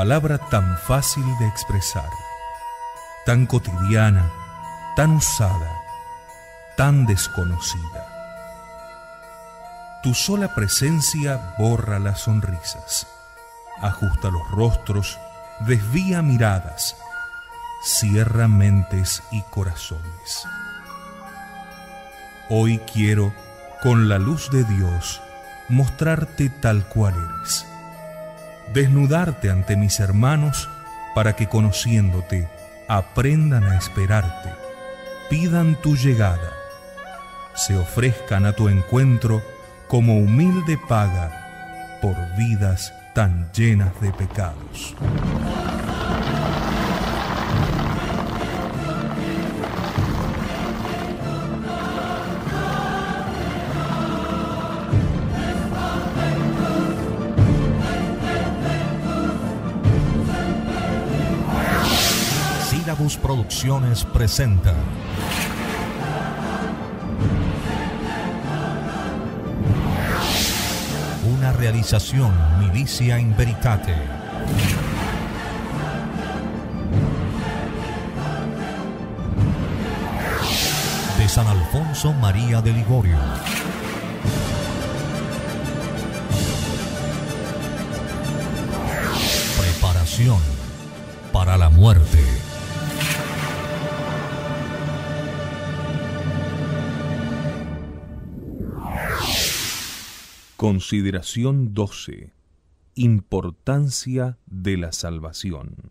palabra tan fácil de expresar, tan cotidiana, tan usada, tan desconocida. Tu sola presencia borra las sonrisas, ajusta los rostros, desvía miradas, cierra mentes y corazones. Hoy quiero, con la luz de Dios, mostrarte tal cual eres. Desnudarte ante mis hermanos para que conociéndote aprendan a esperarte, pidan tu llegada, se ofrezcan a tu encuentro como humilde paga por vidas tan llenas de pecados. Producciones presenta Una realización Milicia in Veritate. De San Alfonso María de Ligorio. Preparación para la muerte. Consideración 12. Importancia de la salvación.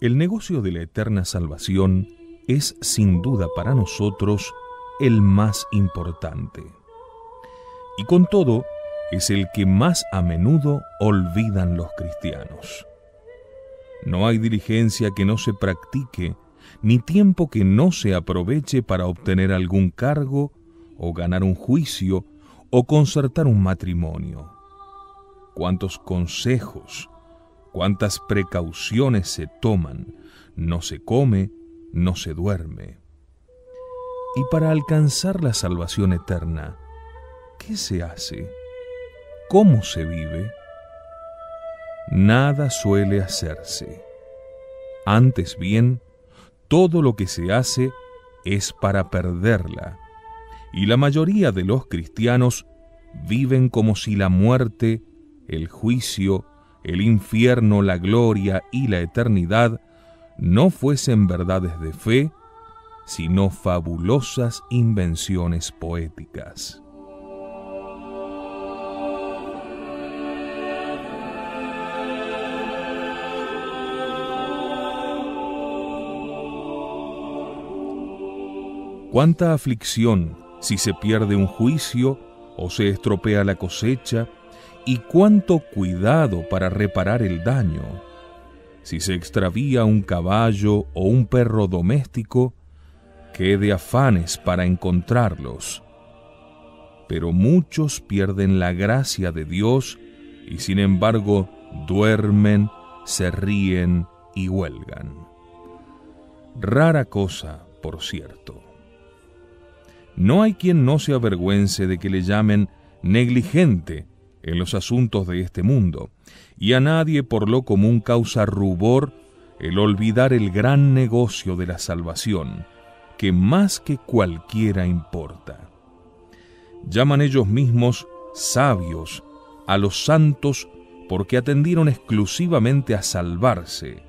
El negocio de la eterna salvación es sin duda para nosotros el más importante y con todo es el que más a menudo olvidan los cristianos. No hay diligencia que no se practique, ni tiempo que no se aproveche para obtener algún cargo, o ganar un juicio, o concertar un matrimonio. Cuántos consejos, cuántas precauciones se toman, no se come, no se duerme. Y para alcanzar la salvación eterna, ¿Qué se hace? ¿Cómo se vive? Nada suele hacerse. Antes bien, todo lo que se hace es para perderla. Y la mayoría de los cristianos viven como si la muerte, el juicio, el infierno, la gloria y la eternidad no fuesen verdades de fe, sino fabulosas invenciones poéticas. Cuánta aflicción si se pierde un juicio o se estropea la cosecha, y cuánto cuidado para reparar el daño. Si se extravía un caballo o un perro doméstico, qué de afanes para encontrarlos. Pero muchos pierden la gracia de Dios y sin embargo duermen, se ríen y huelgan. Rara cosa, por cierto. No hay quien no se avergüence de que le llamen negligente en los asuntos de este mundo, y a nadie por lo común causa rubor el olvidar el gran negocio de la salvación, que más que cualquiera importa. Llaman ellos mismos sabios a los santos porque atendieron exclusivamente a salvarse,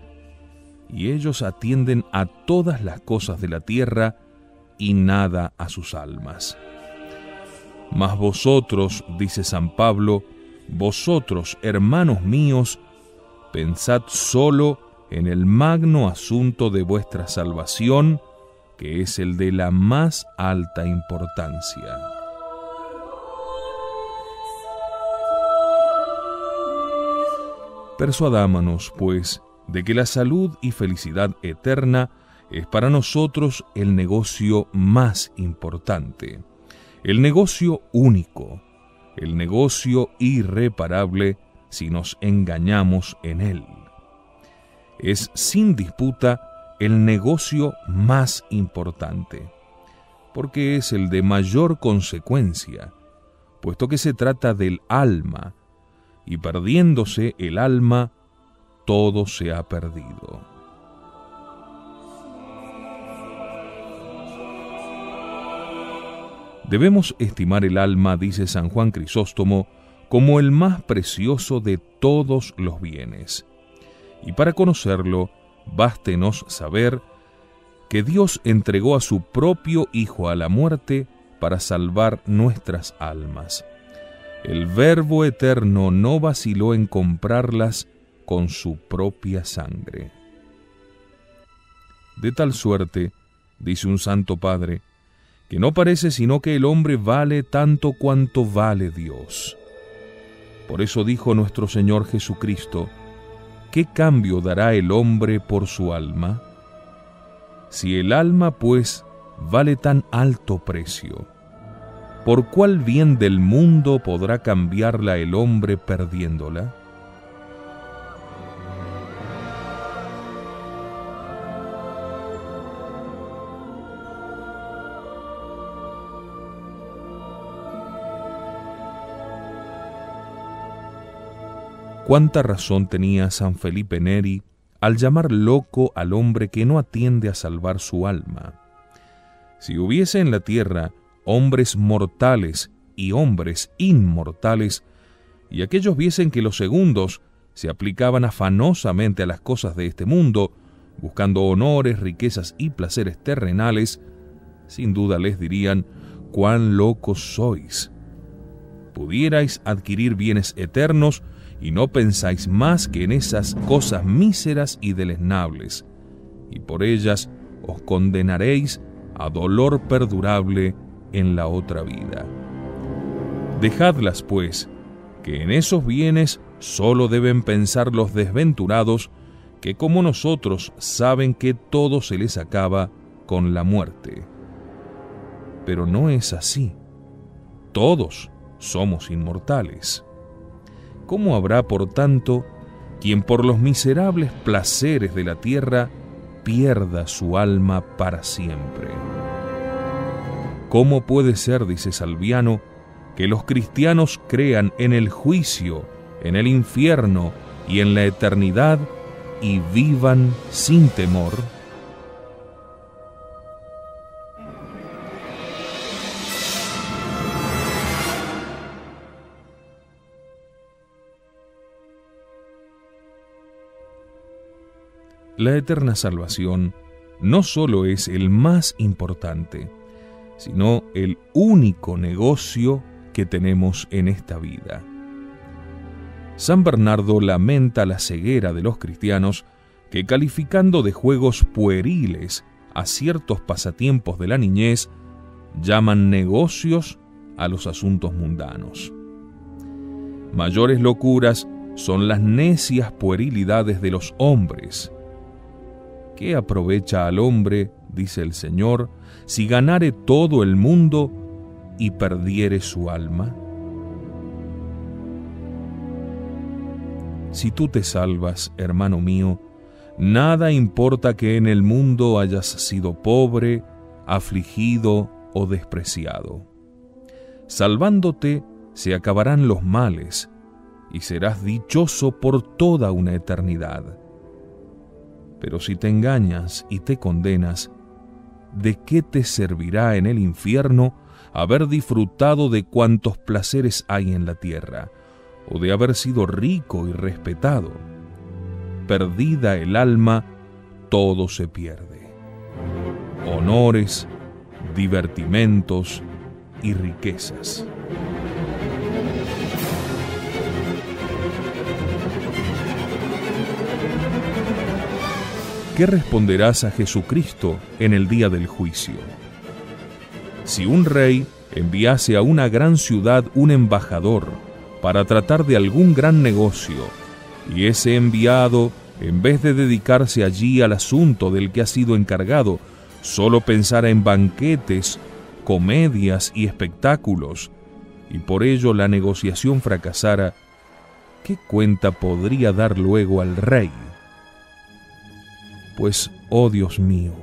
y ellos atienden a todas las cosas de la tierra y nada a sus almas. Mas vosotros, dice San Pablo, vosotros, hermanos míos, pensad solo en el magno asunto de vuestra salvación, que es el de la más alta importancia. Persuadámonos, pues, de que la salud y felicidad eterna es para nosotros el negocio más importante, el negocio único, el negocio irreparable si nos engañamos en él. Es sin disputa el negocio más importante, porque es el de mayor consecuencia, puesto que se trata del alma, y perdiéndose el alma, todo se ha perdido. Debemos estimar el alma, dice San Juan Crisóstomo, como el más precioso de todos los bienes. Y para conocerlo, bástenos saber que Dios entregó a su propio Hijo a la muerte para salvar nuestras almas. El Verbo eterno no vaciló en comprarlas con su propia sangre. De tal suerte, dice un santo Padre, que no parece sino que el hombre vale tanto cuanto vale Dios. Por eso dijo nuestro Señor Jesucristo, ¿qué cambio dará el hombre por su alma? Si el alma, pues, vale tan alto precio, ¿por cuál bien del mundo podrá cambiarla el hombre perdiéndola? Cuánta razón tenía San Felipe Neri al llamar loco al hombre que no atiende a salvar su alma. Si hubiese en la tierra hombres mortales y hombres inmortales, y aquellos viesen que los segundos se aplicaban afanosamente a las cosas de este mundo, buscando honores, riquezas y placeres terrenales, sin duda les dirían, cuán locos sois. Pudierais adquirir bienes eternos, y no pensáis más que en esas cosas míseras y deleznables, y por ellas os condenaréis a dolor perdurable en la otra vida. Dejadlas, pues, que en esos bienes sólo deben pensar los desventurados, que como nosotros saben que todo se les acaba con la muerte. Pero no es así. Todos somos inmortales. ¿Cómo habrá, por tanto, quien por los miserables placeres de la tierra pierda su alma para siempre? ¿Cómo puede ser, dice Salviano, que los cristianos crean en el juicio, en el infierno y en la eternidad y vivan sin temor? La eterna salvación no solo es el más importante, sino el único negocio que tenemos en esta vida. San Bernardo lamenta la ceguera de los cristianos que calificando de juegos pueriles a ciertos pasatiempos de la niñez, llaman negocios a los asuntos mundanos. Mayores locuras son las necias puerilidades de los hombres, ¿Qué aprovecha al hombre, dice el Señor, si ganare todo el mundo y perdiere su alma? Si tú te salvas, hermano mío, nada importa que en el mundo hayas sido pobre, afligido o despreciado. Salvándote se acabarán los males y serás dichoso por toda una eternidad. Pero si te engañas y te condenas, ¿de qué te servirá en el infierno haber disfrutado de cuantos placeres hay en la tierra, o de haber sido rico y respetado? Perdida el alma, todo se pierde. Honores, divertimentos y riquezas. ¿Qué responderás a Jesucristo en el día del juicio? Si un rey enviase a una gran ciudad un embajador para tratar de algún gran negocio, y ese enviado, en vez de dedicarse allí al asunto del que ha sido encargado, solo pensara en banquetes, comedias y espectáculos, y por ello la negociación fracasara, ¿qué cuenta podría dar luego al rey? Pues, oh Dios mío,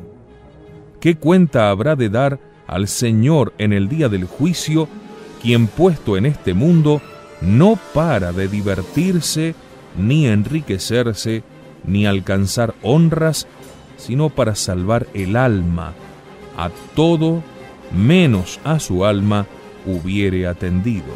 ¿qué cuenta habrá de dar al Señor en el día del juicio, quien puesto en este mundo no para de divertirse, ni enriquecerse, ni alcanzar honras, sino para salvar el alma, a todo menos a su alma hubiere atendido.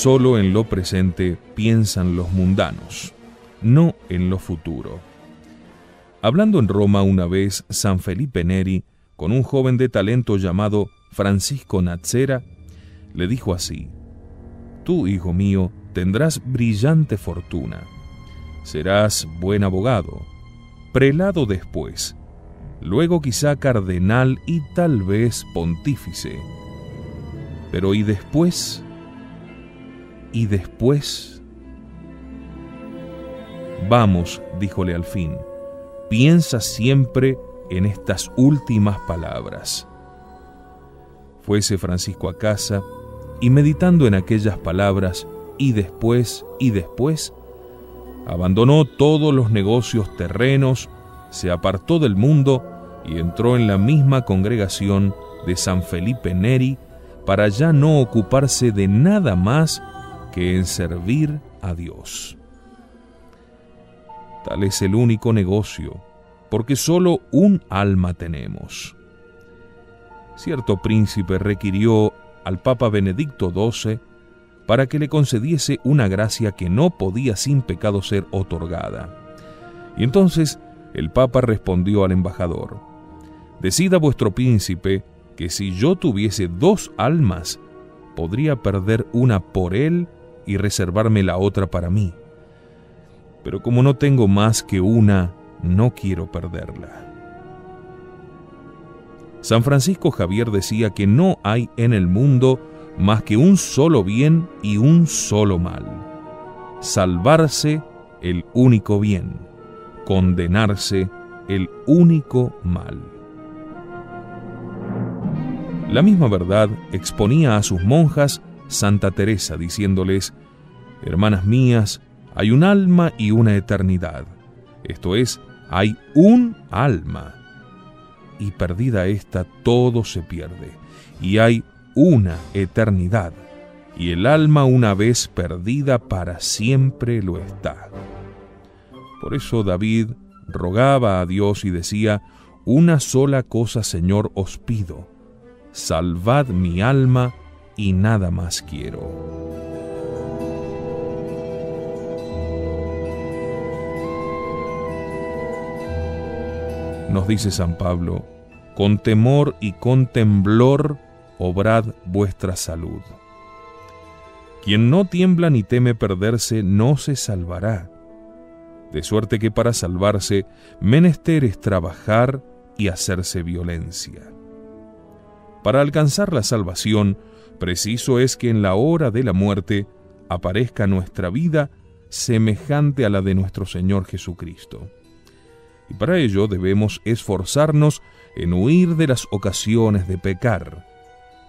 Solo en lo presente piensan los mundanos, no en lo futuro. Hablando en Roma una vez San Felipe Neri con un joven de talento llamado Francisco Nazzera, le dijo así, Tú, hijo mío, tendrás brillante fortuna, serás buen abogado, prelado después, luego quizá cardenal y tal vez pontífice. Pero ¿y después? ¿Y después? Vamos, díjole al fin, piensa siempre en estas últimas palabras. Fuese Francisco a casa y meditando en aquellas palabras, y después, y después, abandonó todos los negocios terrenos, se apartó del mundo y entró en la misma congregación de San Felipe Neri para ya no ocuparse de nada más que en servir a Dios. Tal es el único negocio, porque solo un alma tenemos. Cierto príncipe requirió al Papa Benedicto XII para que le concediese una gracia que no podía sin pecado ser otorgada. Y entonces el Papa respondió al embajador, Decida vuestro príncipe que si yo tuviese dos almas, podría perder una por él y reservarme la otra para mí. Pero como no tengo más que una, no quiero perderla. San Francisco Javier decía que no hay en el mundo más que un solo bien y un solo mal. Salvarse el único bien, condenarse el único mal. La misma verdad exponía a sus monjas Santa Teresa diciéndoles, Hermanas mías, hay un alma y una eternidad. Esto es, hay un alma y perdida ésta todo se pierde, y hay una eternidad, y el alma una vez perdida para siempre lo está. Por eso David rogaba a Dios y decía, Una sola cosa, Señor, os pido, salvad mi alma y nada más quiero. Nos dice San Pablo, con temor y con temblor obrad vuestra salud. Quien no tiembla ni teme perderse no se salvará. De suerte que para salvarse menester es trabajar y hacerse violencia. Para alcanzar la salvación, preciso es que en la hora de la muerte aparezca nuestra vida semejante a la de nuestro Señor Jesucristo y para ello debemos esforzarnos en huir de las ocasiones de pecar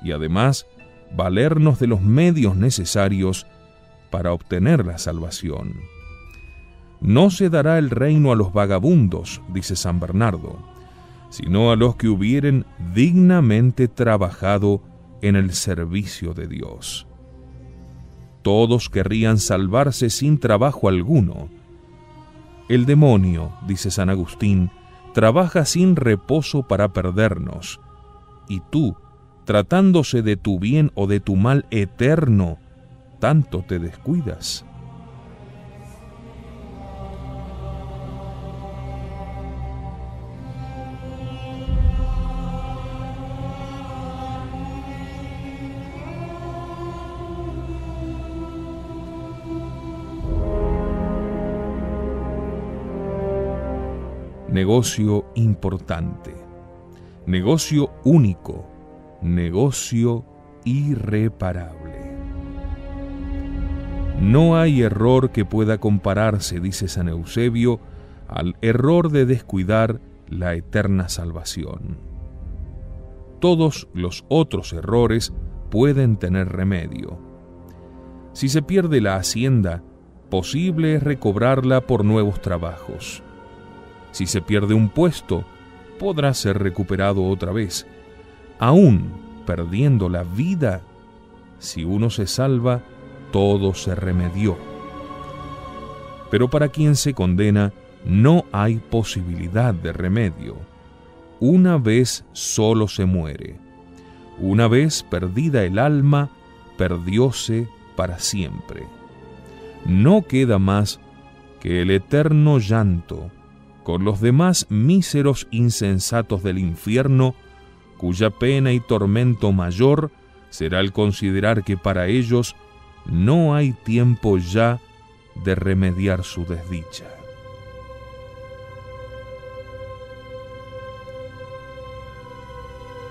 y además valernos de los medios necesarios para obtener la salvación. No se dará el reino a los vagabundos, dice San Bernardo, sino a los que hubieren dignamente trabajado en el servicio de Dios. Todos querrían salvarse sin trabajo alguno, el demonio, dice San Agustín, trabaja sin reposo para perdernos. Y tú, tratándose de tu bien o de tu mal eterno, tanto te descuidas. Negocio importante, negocio único, negocio irreparable. No hay error que pueda compararse, dice San Eusebio, al error de descuidar la eterna salvación. Todos los otros errores pueden tener remedio. Si se pierde la hacienda, posible es recobrarla por nuevos trabajos. Si se pierde un puesto, podrá ser recuperado otra vez. Aún perdiendo la vida, si uno se salva, todo se remedió. Pero para quien se condena, no hay posibilidad de remedio. Una vez solo se muere. Una vez perdida el alma, perdióse para siempre. No queda más que el eterno llanto con los demás míseros insensatos del infierno, cuya pena y tormento mayor será el considerar que para ellos no hay tiempo ya de remediar su desdicha.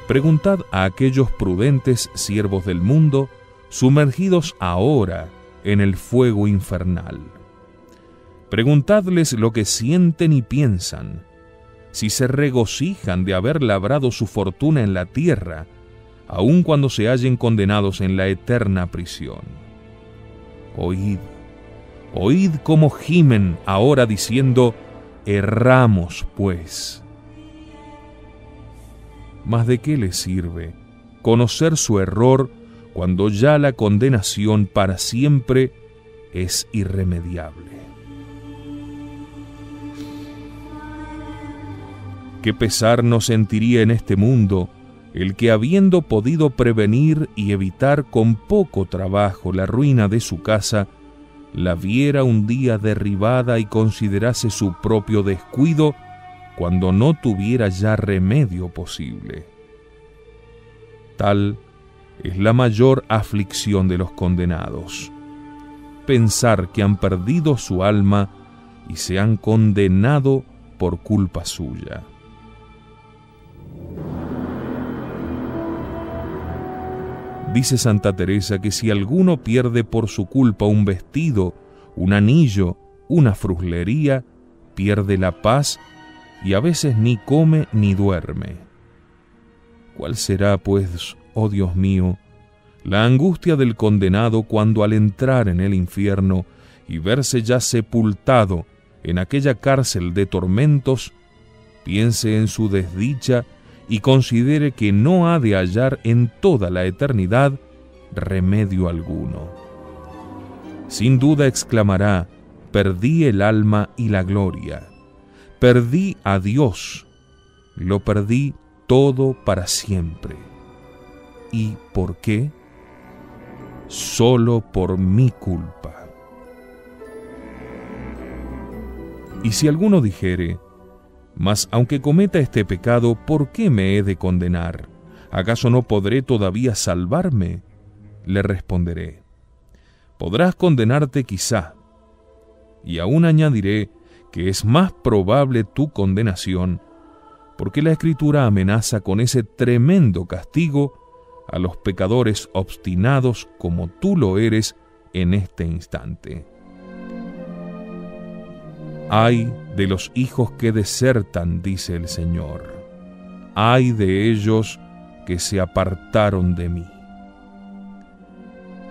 Preguntad a aquellos prudentes siervos del mundo, sumergidos ahora en el fuego infernal. Preguntadles lo que sienten y piensan, si se regocijan de haber labrado su fortuna en la tierra, aun cuando se hallen condenados en la eterna prisión. Oíd, oíd cómo gimen ahora diciendo, erramos pues. Mas de qué les sirve conocer su error cuando ya la condenación para siempre es irremediable. Qué pesar no sentiría en este mundo el que habiendo podido prevenir y evitar con poco trabajo la ruina de su casa, la viera un día derribada y considerase su propio descuido cuando no tuviera ya remedio posible. Tal es la mayor aflicción de los condenados. Pensar que han perdido su alma y se han condenado por culpa suya. Dice Santa Teresa que si alguno pierde por su culpa un vestido, un anillo, una fruslería, pierde la paz y a veces ni come ni duerme. ¿Cuál será, pues, oh Dios mío, la angustia del condenado cuando al entrar en el infierno y verse ya sepultado en aquella cárcel de tormentos, piense en su desdicha y considere que no ha de hallar en toda la eternidad remedio alguno. Sin duda exclamará, perdí el alma y la gloria, perdí a Dios, lo perdí todo para siempre. ¿Y por qué? Solo por mi culpa. Y si alguno dijere, mas aunque cometa este pecado, ¿por qué me he de condenar? ¿Acaso no podré todavía salvarme? Le responderé, podrás condenarte quizá, y aún añadiré que es más probable tu condenación, porque la Escritura amenaza con ese tremendo castigo a los pecadores obstinados como tú lo eres en este instante. Ay de los hijos que desertan, dice el Señor. Ay de ellos que se apartaron de mí.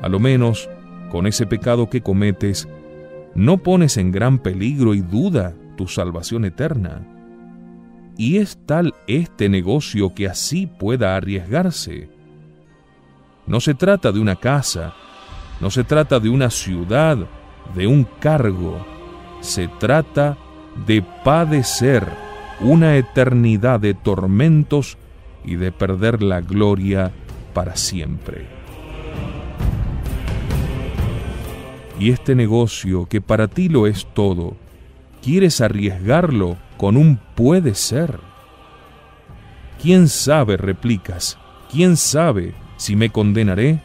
A lo menos, con ese pecado que cometes, no pones en gran peligro y duda tu salvación eterna. Y es tal este negocio que así pueda arriesgarse. No se trata de una casa, no se trata de una ciudad, de un cargo, se trata de padecer una eternidad de tormentos y de perder la gloria para siempre. Y este negocio que para ti lo es todo, ¿quieres arriesgarlo con un puede ser? ¿Quién sabe, replicas, quién sabe si me condenaré?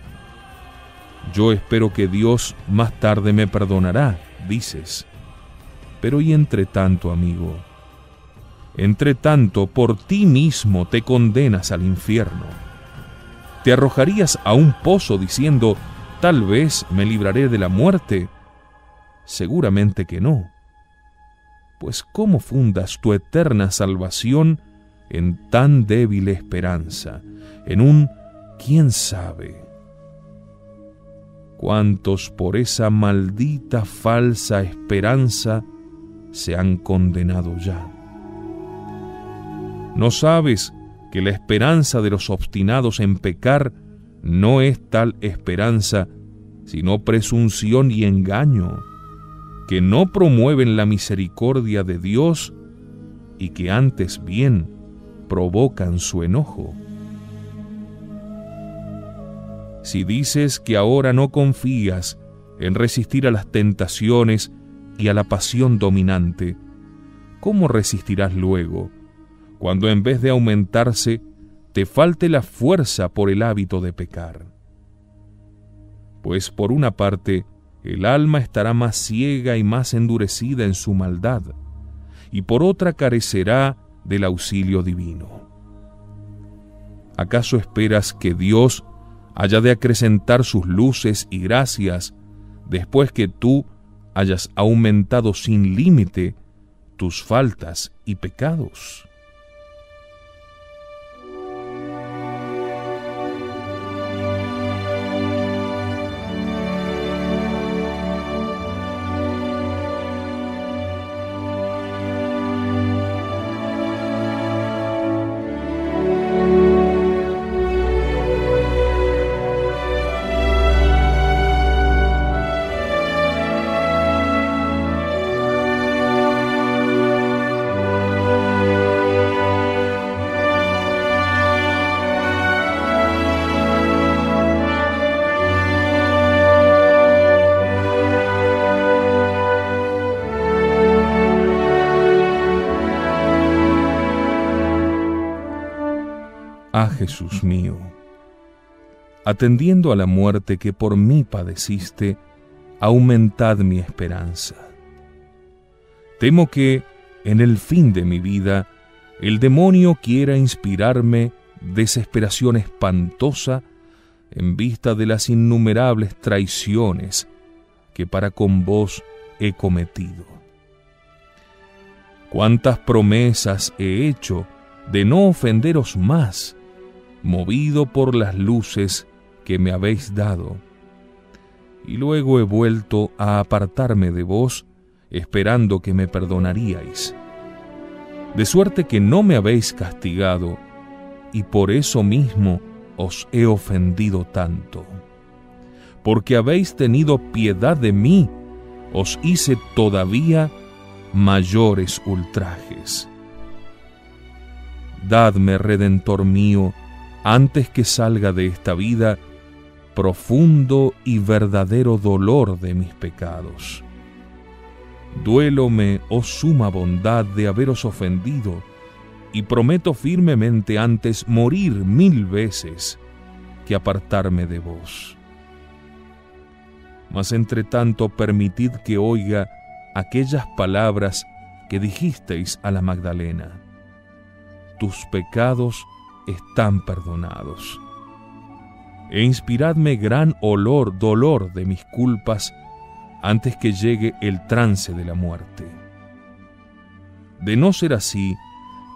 Yo espero que Dios más tarde me perdonará, dices. Pero y entre tanto, amigo, entre tanto por ti mismo te condenas al infierno. ¿Te arrojarías a un pozo diciendo, tal vez me libraré de la muerte? Seguramente que no. pues ¿cómo fundas tu eterna salvación en tan débil esperanza, en un quién sabe? ¿Cuántos por esa maldita falsa esperanza se han condenado ya? ¿No sabes que la esperanza de los obstinados en pecar no es tal esperanza, sino presunción y engaño, que no promueven la misericordia de Dios y que antes bien provocan su enojo? Si dices que ahora no confías en resistir a las tentaciones y a la pasión dominante, ¿cómo resistirás luego? cuando en vez de aumentarse, te falte la fuerza por el hábito de pecar. Pues por una parte, el alma estará más ciega y más endurecida en su maldad, y por otra carecerá del auxilio divino. ¿Acaso esperas que Dios haya de acrecentar sus luces y gracias después que tú hayas aumentado sin límite tus faltas y pecados? Jesús mío, atendiendo a la muerte que por mí padeciste, aumentad mi esperanza. Temo que, en el fin de mi vida, el demonio quiera inspirarme desesperación espantosa en vista de las innumerables traiciones que para con vos he cometido. Cuántas promesas he hecho de no ofenderos más, movido por las luces que me habéis dado. Y luego he vuelto a apartarme de vos, esperando que me perdonaríais. De suerte que no me habéis castigado, y por eso mismo os he ofendido tanto. Porque habéis tenido piedad de mí, os hice todavía mayores ultrajes. Dadme, Redentor mío, antes que salga de esta vida, profundo y verdadero dolor de mis pecados. Duélome, oh suma bondad, de haberos ofendido, y prometo firmemente antes morir mil veces que apartarme de vos. Mas entre tanto permitid que oiga aquellas palabras que dijisteis a la Magdalena. Tus pecados están perdonados. E inspiradme gran olor, dolor de mis culpas antes que llegue el trance de la muerte. De no ser así,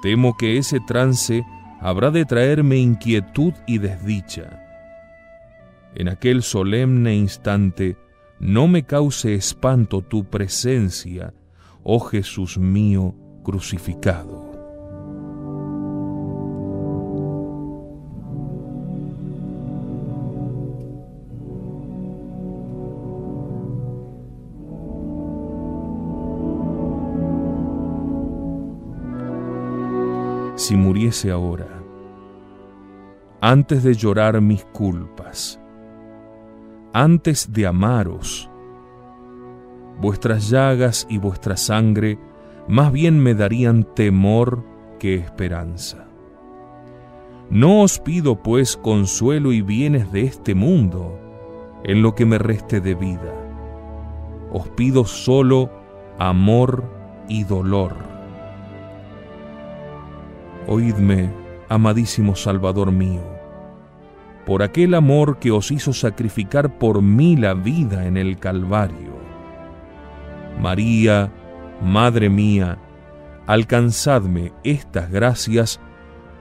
temo que ese trance habrá de traerme inquietud y desdicha. En aquel solemne instante no me cause espanto tu presencia, oh Jesús mío crucificado. Si muriese ahora, antes de llorar mis culpas, antes de amaros, vuestras llagas y vuestra sangre más bien me darían temor que esperanza. No os pido pues consuelo y bienes de este mundo en lo que me reste de vida. Os pido solo amor y dolor Oídme, amadísimo Salvador mío, por aquel amor que os hizo sacrificar por mí la vida en el Calvario. María, Madre mía, alcanzadme estas gracias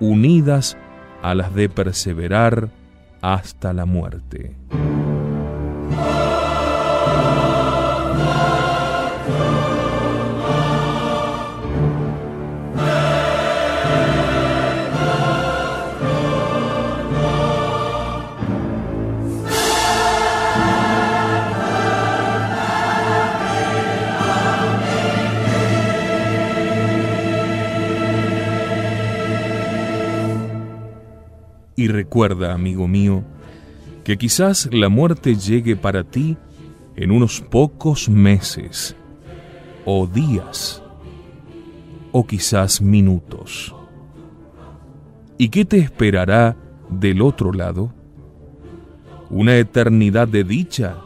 unidas a las de perseverar hasta la muerte. Recuerda, amigo mío, que quizás la muerte llegue para ti en unos pocos meses, o días, o quizás minutos. ¿Y qué te esperará del otro lado? ¿Una eternidad de dicha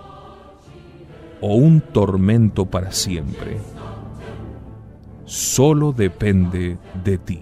o un tormento para siempre? Solo depende de ti.